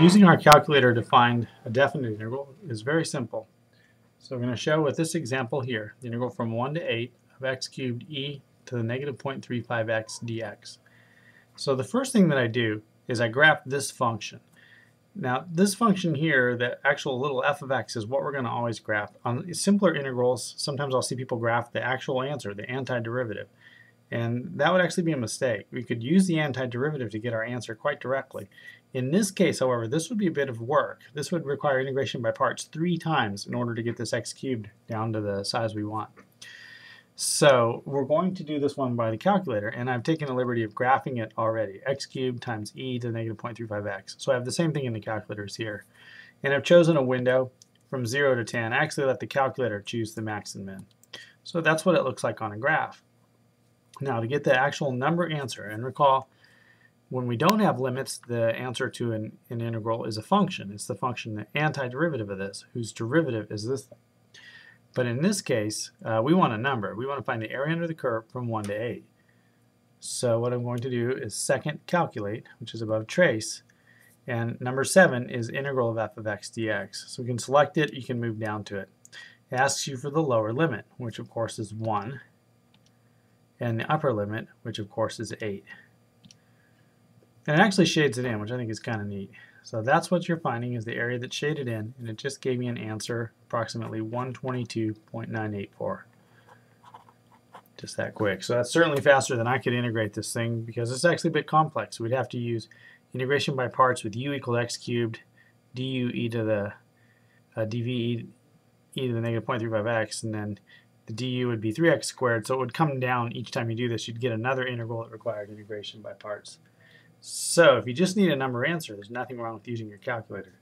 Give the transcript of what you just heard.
Using our calculator to find a definite integral is very simple. So we're going to show with this example here, the integral from 1 to 8 of x cubed e to the negative 0.35x dx. So the first thing that I do is I graph this function. Now this function here, the actual little f of x is what we're going to always graph. On simpler integrals, sometimes I'll see people graph the actual answer, the antiderivative. And that would actually be a mistake. We could use the antiderivative to get our answer quite directly. In this case, however, this would be a bit of work. This would require integration by parts three times in order to get this x cubed down to the size we want. So we're going to do this one by the calculator, and I've taken the liberty of graphing it already. x cubed times e to the negative 0.35x. So I have the same thing in the calculators here. And I've chosen a window from 0 to 10. I actually let the calculator choose the max and min. So that's what it looks like on a graph. Now to get the actual number answer, and recall when we don't have limits, the answer to an, an integral is a function. It's the function, the antiderivative of this, whose derivative is this thing. But in this case, uh, we want a number. We want to find the area under the curve from 1 to 8. So what I'm going to do is second calculate, which is above trace, and number 7 is integral of f of x dx. So we can select it, you can move down to it. It asks you for the lower limit, which of course is 1 and the upper limit, which of course is 8. And it actually shades it in, which I think is kind of neat. So that's what you're finding is the area that's shaded in, and it just gave me an answer approximately 122.984. Just that quick. So that's certainly faster than I could integrate this thing because it's actually a bit complex. We'd have to use integration by parts with u equal x cubed, du e to the uh, dv e, e to the negative 0.35x, and then the du would be 3x squared, so it would come down each time you do this. You'd get another integral that required integration by parts. So if you just need a number answer, there's nothing wrong with using your calculator.